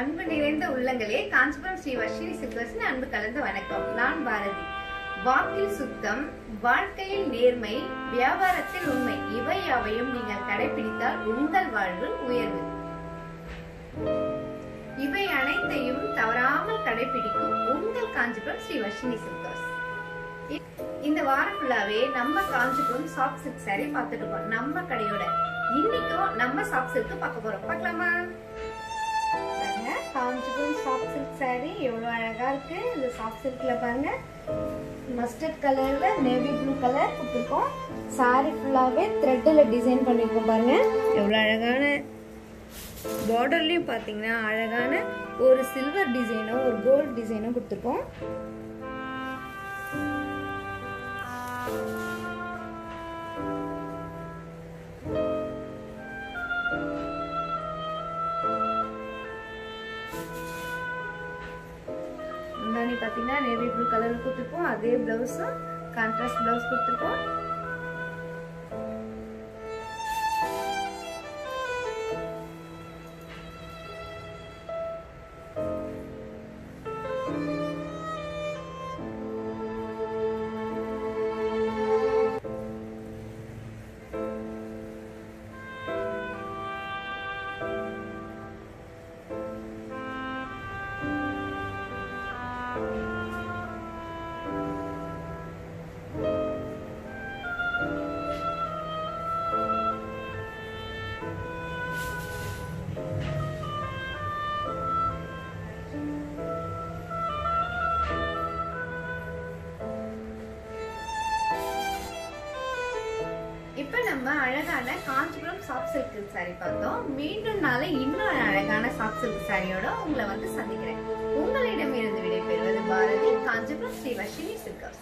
அன்பு நிறைந்த உள்ளங்களே காஞ்சிபுரம் ஸ்ரீ வர்ஷினி சில்வர்ஸின் அன்பு கலந்த வணக்கம். நான் பாரதி. வாக்கில் சுத்தம் வாழ்க்கையில் நேர்மை வியாபாரத்தில் உண்மை இவை யாவையும் நீங்கள் கடைபிடித்தால் உங்கள் வாழ்வு உயர்வு. இவை அனைத்தையும் தவறாமல் கடைபிடிக்கும் உங்கள் காஞ்சிபுரம் ஸ்ரீ வர்ஷினி சில்வர்ஸ் இந்த வாரம் ஃபுல்லாவே நம்ம காஞ்சிபுரம் சாஃப்ட் சில்க் சரி பார்த்துட்டு இருக்கோம். நம்ம கடையோட இன்னைக்கும் நம்ம சாஃப்ட் சில்க் பார்க்க போறோம். பார்க்கலாமா? பாருங்க. காஞ்சிபுரம் சாஃப்ட் சில்க் சாரீ எவ்வளோ அழகா இருக்கு. இந்த சாஃப்ட் சில்க்ல பாருங்க. மஸ்டர்ட் கலர்ல நேவி ப்ளூ கலர் கொடுத்துருக்கோம். சாரீ ஃபுல்லாவே த்ரெட்டில் டிசைன் பண்ணியிருக்கோம் பாருங்க. எவ்வளோ அழகான பார்டர்லேயும் பார்த்தீங்கன்னா அழகான ஒரு சில்வர் டிசைனும் ஒரு கோல்ட் டிசைனும் கொடுத்துருக்கோம். முந்தானி பார்த்தீங்கன்னா நேவி ப்ளூ கலர் கொடுத்துருக்கோம் அதே ப்ளவுஸும் கான்ட்ராஸ்ட் ப்ளவுஸ் கொடுத்துருக்கோம் இப்போ நம்ம அழகான காஞ்சிபுரம் சாஃப்ட் சில்க் சாரி பார்த்தோம். மீண்டும் நாளை இன்னொரு அழகான சாஃப்ட் சில்க் சாரியோட உங்களை வந்து சந்திக்கிறேன். உங்களிடம் இருந்து விடைபெறுவது பாரதி காஞ்சிபுரம் ஸ்ரீ வர்ஷினி சில்கர்ஸ்